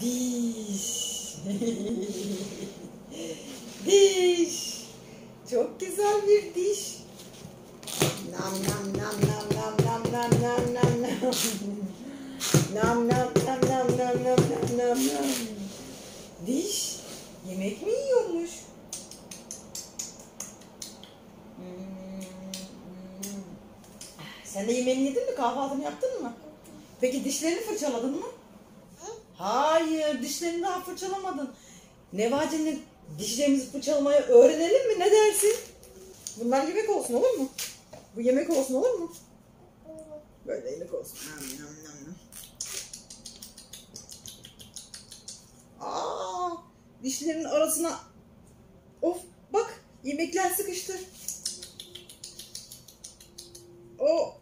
Diş. diş. Çok güzel bir diş. Nam nam nam nam nam nam nam nam nam nam. Nam nam nam nam nam nam nam nam. Diş yemek mi yiyormuş? Hmm. Sen de yemeğini yedin mi? Kahvaltını yaptın mı? Peki dişlerini fırçaladın mı? Hayır, dişlerini daha fırçalamadın. Nevace'nin dişlerimizi fırçalamayı öğrenelim mi? Ne dersin? Bunlar yemek olsun olur mu? Bu yemek olsun olur mu? Böyle yemek olsun. Aa, dişlerin arasına of bak yemekler sıkıştı. O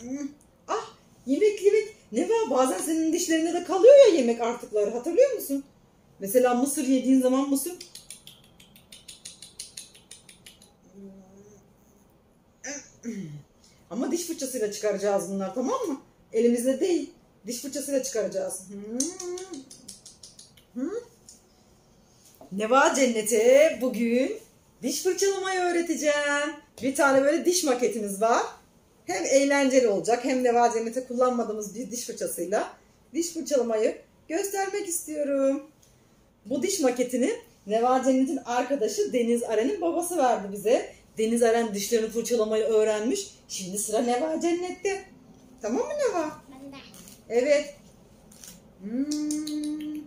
hmm, ah yemek yemek ne senin dişlerinde de kalıyor ya yemek artıkları hatırlıyor musun? Mesela mısır yediğin zaman mısır Ama diş fırçasıyla çıkaracağız bunlar tamam mı? Elimizde değil. Diş fırçasıyla çıkaracağız. Neva Cennet'e bugün diş fırçalamayı öğreteceğim. Bir tane böyle diş maketimiz var. Hem eğlenceli olacak hem Neva Cennet'e kullanmadığımız bir diş fırçasıyla diş fırçalamayı göstermek istiyorum. Bu diş maketini Neva Cennet'in arkadaşı Deniz Aren'in babası verdi bize. Deniz Aren dişlerini fırçalamayı öğrenmiş. Şimdi sıra Neva Cennet'te. Tamam mı Neva? Evet. Hmm.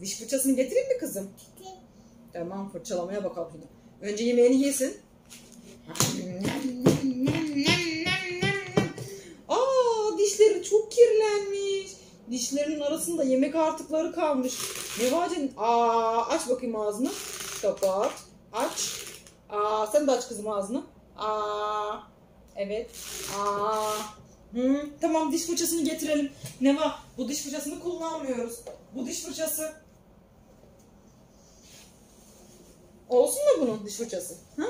Diş fırçasını getireyim mi kızım? Tamam fırçalamaya bakalım şimdi. Önce yemeğini yesin. Aa dişleri çok. Dişlerinin arasında yemek artıkları kalmış. Nevacın aa aç bakayım ağzını. Kapat. Aç. Aa sen de aç kızım ağzını. Aa evet. Aa Hı, tamam diş fırçasını getirelim. Neva bu diş fırçasını kullanmıyoruz. Bu diş fırçası. Olsun mu bunun diş fırçası? Hı?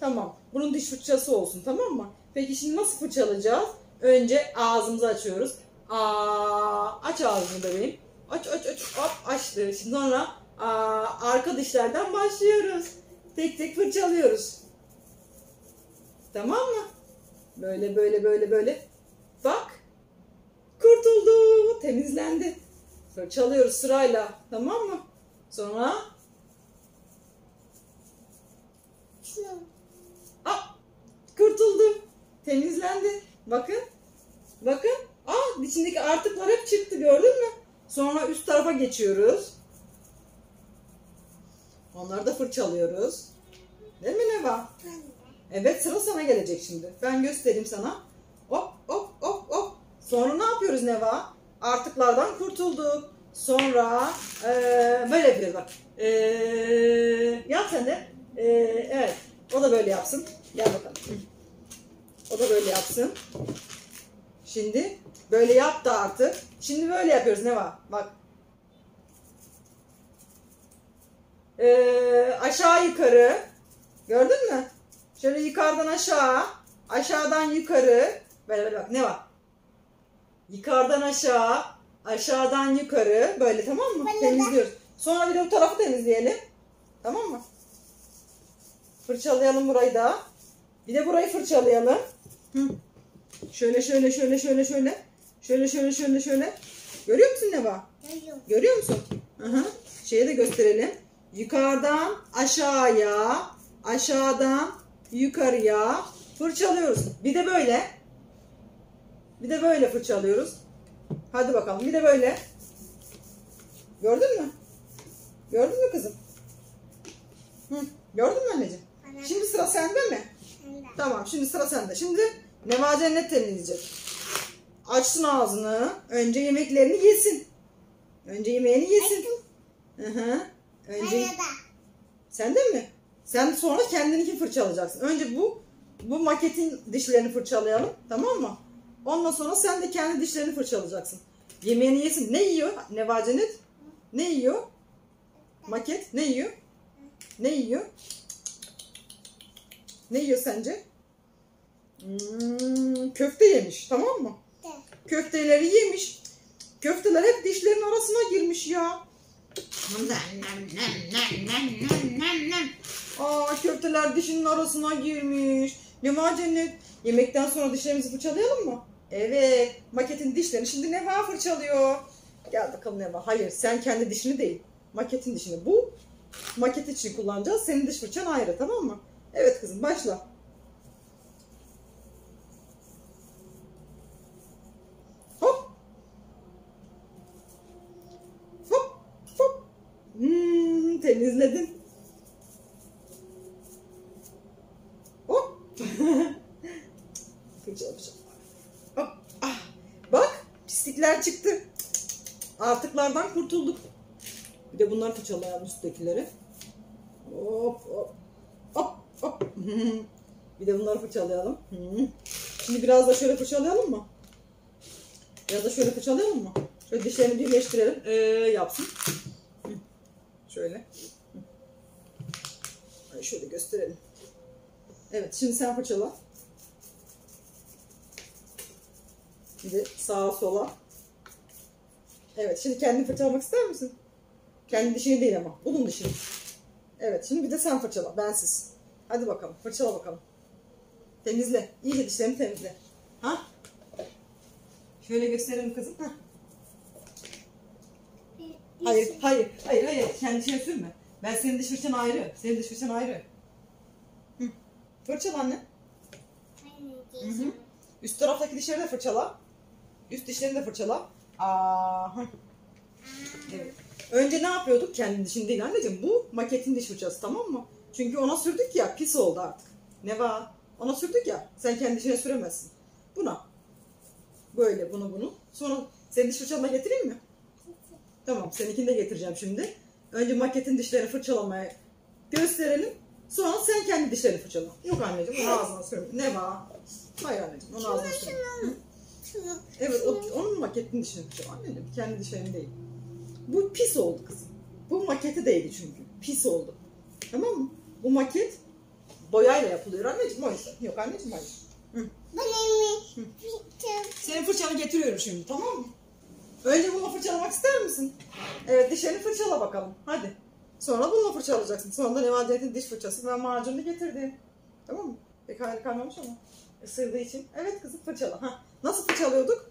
Tamam. Bunun diş fırçası olsun tamam mı? Peki şimdi nasıl fırçalayacağız? Önce ağzımızı açıyoruz. Aa, aç ağzını bebeğim. Aç aç aç. Hop açtı. Şimdi sonra aa, arka dişlerden başlıyoruz. Tek tek fırçalıyoruz. Tamam mı? Böyle böyle böyle böyle. Bak. Kurtuldu. Temizlendi. Fırçalıyoruz sırayla. Tamam mı? Sonra. Aa, kurtuldu. Temizlendi. Bakın. Bakın. Aa, içindeki artıklar hep çıktı gördün mü? Sonra üst tarafa geçiyoruz. Onları da fırçalıyoruz. Değil mi Neva? Evet sıra sana gelecek şimdi. Ben göstereyim sana. Hop hop hop hop. Sonra ne yapıyoruz Neva? Artıklardan kurtulduk. Sonra eee, böyle yapıyoruz bak. Eee, yap sen de. Eee, evet. O da böyle yapsın. Gel bakalım. O da böyle yapsın. Şimdi böyle yaptı artık. Şimdi böyle yapıyoruz Neva. Bak. Eee, aşağı yukarı. Gördün mü? Şöyle yukarıdan aşağı, aşağıdan yukarı. Böyle böyle bak ne var? Yukarıdan aşağı, aşağıdan yukarı. Böyle tamam mı? Böyle Temizliyoruz. Sonra bir de bu tarafı temizleyelim. Tamam mı? Fırçalayalım burayı da. Bir de burayı fırçalayalım. Hı. Şöyle şöyle şöyle şöyle şöyle. Şöyle şöyle şöyle şöyle. Görüyor musun ne var? Görüyorum. Görüyor musun? Hı. Şeye de gösterelim. Yukarıdan aşağıya, aşağıdan yukarıya fırçalıyoruz. Bir de böyle. Bir de böyle fırçalıyoruz. Hadi bakalım. Bir de böyle. Gördün mü? Gördün mü kızım? Hı. Gördün mü anneciğim? Şimdi sıra sende mi? Ben de. Tamam şimdi sıra sende. Şimdi Neva Cennet temizleyecek. Açsın ağzını. Önce yemeklerini yesin. Önce yemeğini yesin. Hı hı. Önce... Sen de mi? Sen sonra kendininkini fırçalayacaksın. Önce bu bu maketin dişlerini fırçalayalım. Tamam mı? Ondan sonra sen de kendi dişlerini fırçalayacaksın. Yemeğini yesin. Ne yiyor Neva Cennet? Ne yiyor? Maket ne yiyor? Ne yiyor? Ne yiyor sence? Hmm, köfte yemiş. Tamam mı? De. Köfteleri yemiş. köfteler hep dişlerin arasına girmiş ya. Aa köfteler dişinin arasına girmiş. Var cennet? Yemekten sonra dişlerimizi fırçalayalım mı? Evet. Maketin dişlerini şimdi Neva fırçalıyor. Gel bakalım Neva. Hayır sen kendi dişini değil. Maketin dişini. Bu maket için kullanacağız. Senin diş fırçan ayrı tamam mı? Evet kızım başla. Hop. Hop. Hop. Hmm, temizledin. Fırçala fırçala. Hop. Ah. Bak pislikler çıktı. Artıklardan kurtulduk. Bir de bunları fırçalayalım üsttekileri. Hop hop. Hop hop. Bir de bunları fırçalayalım. Şimdi biraz da şöyle fırçalayalım mı? Biraz da şöyle fırçalayalım mı? Şöyle dişlerini birleştirelim. Ee, yapsın. Şöyle. Şöyle gösterelim. Evet şimdi sen fırçala. De sağa sola. Evet şimdi kendini fırçalamak ister misin? Kendi dişini değil ama. Bunun dişini. Evet şimdi bir de sen fırçala. Bensiz. Hadi bakalım. Fırçala bakalım. Temizle. İyice dişlerini temizle. Ha? Şöyle gösterelim kızım. Ha. Hayır, hayır, hayır, hayır. Kendi dişine sürme. Ben senin diş fırçan ayrı. Senin diş fırçan ayrı. Fırçala anne. Hı hı. Üst taraftaki dişleri de fırçala. Üst dişlerini de fırçala. Aa. Evet. Önce ne yapıyorduk? Kendi dişin değil anneciğim. Bu maketin diş fırçası tamam mı? Çünkü ona sürdük ya pis oldu artık. Ne var? Ona sürdük ya. Sen kendi dişine süremezsin. Buna. Böyle bunu bunu. Sonra senin diş fırçanına getireyim mi? Tamam seninkini de getireceğim şimdi. Önce maketin dişlerini fırçalamaya gösterelim. Sonra sen kendi dişlerini fırçala. Yok anneciğim onu ağzına sürme. Ne var? Hayır anneciğim onu ağzına sürme. Evet o, onun maketin dişini fırçala anneciğim. Kendi dişlerini değil. Bu pis oldu kızım. Bu maketi değildi çünkü. Pis oldu. Tamam mı? Bu maket boyayla yapılıyor anneciğim o yüzden. Yok anneciğim hayır. Senin fırçanı getiriyorum şimdi tamam mı? Önce bununla fırçalamak ister misin? Evet dişlerini fırçala bakalım. Hadi. Sonra bununla fırçalayacaksın. Sonra da Nevadiyet'in diş fırçası ve macunu getirdim. Tamam mı? Pek hali kalmamış ama. Isırdığı için. Evet kızım fırçala. Ha. Nasıl fırçalıyorduk?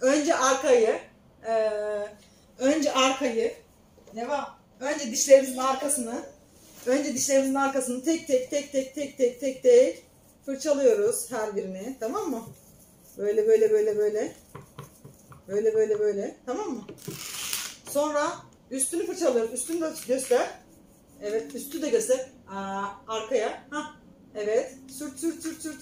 Önce arkayı. eee, önce arkayı. Ne var? Önce dişlerimizin arkasını. Önce dişlerimizin arkasını tek tek tek tek tek tek tek tek fırçalıyoruz her birini. Tamam mı? Böyle böyle böyle böyle. Böyle böyle böyle. Tamam mı? Sonra üstünü fırçalıyoruz. Üstünü de göster. Evet üstü de göster. Aa, arkaya. Ha. Evet. Sürt sürt sürt sürt.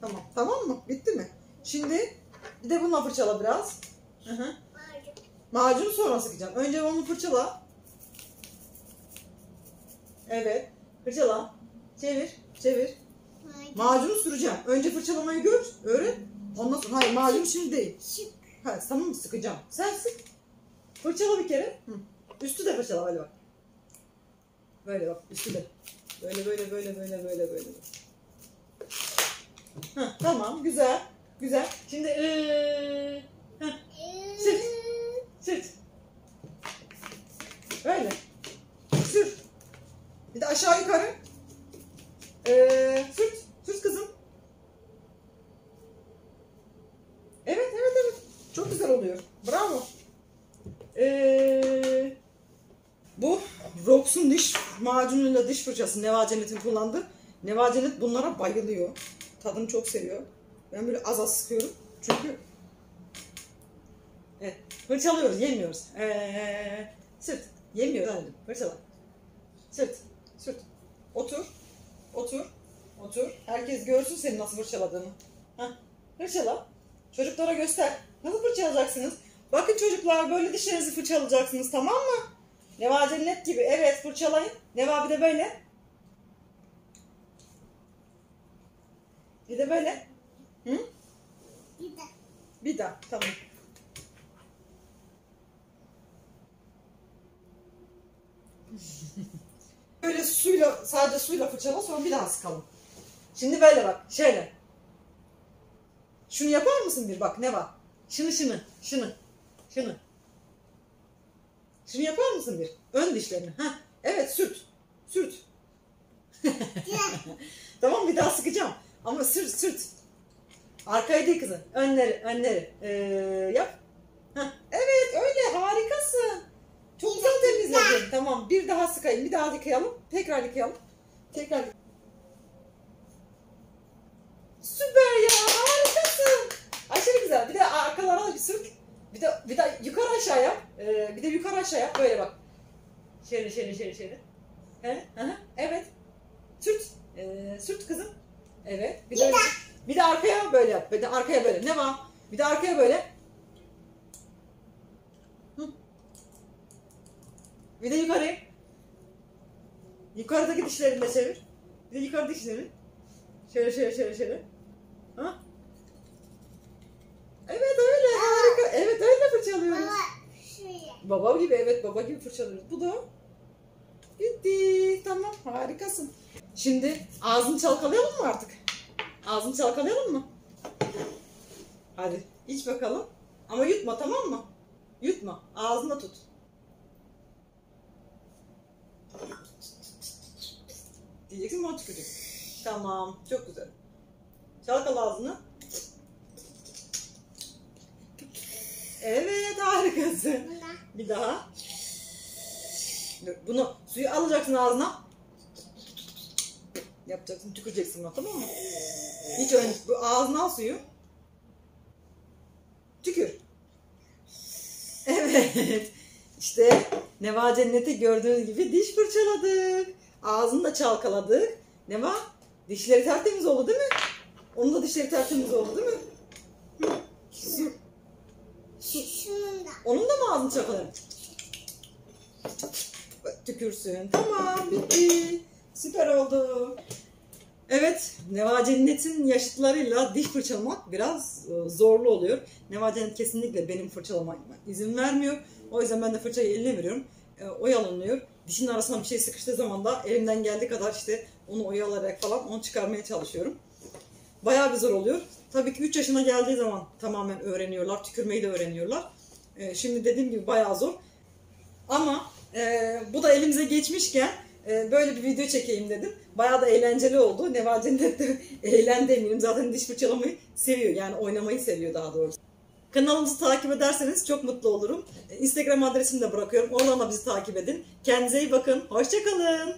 Tamam. Tamam mı? Bitti mi? Şimdi bir de bununla fırçala biraz. Hı hı. Macunu sonra sıkacağım. Önce onu fırçala. Evet. Fırçala. Çevir. Çevir. Macunu süreceğim. Önce fırçalamayı gör. Öğren. Ondan sonra hayır macun şimdi değil. Ha, tamam mı sıkacağım. Sen sık. Fırçala bir kere. Hı. Üstü de fırçala böyle bak. Böyle bak üstü de. Böyle böyle böyle böyle böyle böyle. Ha, tamam güzel. Güzel. Şimdi ee, heh, Sırt. sırt. Böyle. Sür. Bir de aşağı yukarı. Ee, sürt. Sürt kızım. Evet evet evet. Çok güzel oluyor. Bravo. Ee, bu Rox'un diş macunuyla diş fırçası Neva Cennet'in kullandığı. Neva Cennet bunlara bayılıyor. Tadını çok seviyor. Ben böyle az az sıkıyorum. Çünkü Evet. Fırçalıyoruz, yemiyoruz. Ee, sırt. Yemiyoruz anneciğim. Fırçala. Sırt. Sırt. Otur. Otur. Otur. Herkes görsün seni nasıl fırçaladığını. Hah. Fırçala. Çocuklara göster. Nasıl fırçalayacaksınız? Bakın çocuklar böyle dişlerinizi fırçalayacaksınız tamam mı? Neva cennet gibi. Evet fırçalayın. Neva bir de böyle. Bir de böyle. Hı? Bir de. Bir daha. Tamam. Böyle suyla sadece suyla fırçala sonra bir daha sıkalım. Şimdi böyle bak şöyle. Şunu yapar mısın bir bak ne var? Şunu şunu şunu. Şunu. Şunu yapar mısın bir? Ön dişlerini. Ha, evet sürt. Sürt. tamam bir daha sıkacağım. Ama sürt sürt. Arkaya değil kızım. Önleri, önleri. Ee, yap. Hah, evet öyle harikasın. Çok güzel temizledin. Tamam bir daha sıkayım. Bir daha yıkayalım. Tekrar yıkayalım. Tekrar Süper ya harikasın. Aşırı güzel. Bir de arkalara da bir sürk. Bir de bir de yukarı aşağı yap. Ee, bir de yukarı aşağı yap. Böyle bak. Şöyle şöyle şöyle şöyle. He? Aha, evet. Sürt. Ee, sürt kızım. Evet. Bir de bir de arkaya böyle yap. Bir de arkaya böyle. Ne var? Bir de arkaya böyle. Hı. Bir de yukarı. Yukarıdaki dişlerini de çevir. Bir de yukarıdaki dişlerini. Şöyle şöyle şöyle şöyle. Ha? Evet öyle harika. Evet öyle fırçalıyoruz. Baba şuraya. Baba gibi evet baba gibi fırçalıyoruz. Bu da bitti. Tamam harikasın. Şimdi ağzını çalkalayalım mı artık? Ağzını çalkalayalım mı? Hadi iç bakalım. Ama yutma tamam mı? Yutma. Ağzında tut. Diyeceksin bana tüküreceksin. Tamam. Çok güzel. Çalkala ağzını. Evet harikasın. Bir daha. Bunu suyu alacaksın ağzına. Yapacaksın, tüküreceksin buna tamam mı? Hiç öyle, bu ağzına suyu. Tükür. Evet. İşte Neva Cennet'i gördüğünüz gibi diş fırçaladık. Ağzını da çalkaladık. Neva dişleri tertemiz oldu değil mi? Onun da dişleri tertemiz oldu değil mi? Hı. Şunun da. Onun da mı ağzını çalkalayalım? Tükürsün. Tamam bitti. Süper oldu. Evet, Neva Cennet'in yaşıtlarıyla diş fırçalamak biraz e, zorlu oluyor. Neva Cennet kesinlikle benim fırçalamama izin vermiyor. O yüzden ben de fırçayı eline veriyorum. E, oyalanıyor. Dişin arasına bir şey sıkıştığı zaman da elimden geldiği kadar işte onu oyalayarak falan onu çıkarmaya çalışıyorum. Bayağı bir zor oluyor. Tabii ki 3 yaşına geldiği zaman tamamen öğreniyorlar. Tükürmeyi de öğreniyorlar. E, şimdi dediğim gibi bayağı zor. Ama e, bu da elimize geçmişken e, böyle bir video çekeyim dedim. Bayağı da eğlenceli oldu. Neval Cennet de eğlendi eminim. Zaten diş fırçalamayı seviyor. Yani oynamayı seviyor daha doğrusu. Kanalımızı takip ederseniz çok mutlu olurum. E, Instagram adresimi de bırakıyorum. Oradan da bizi takip edin. Kendinize iyi bakın. Hoşçakalın.